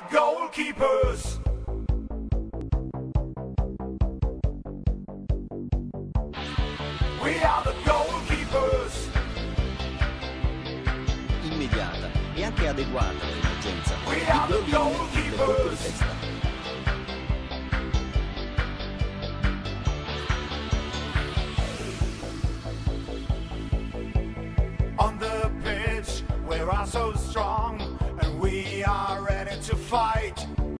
the goalkeepers. We are the goalkeepers. immediata e anche adeguata all'emergenza. We are the Brolin nel colpo di goalkeepers. On the pitch, we are so strong to fight.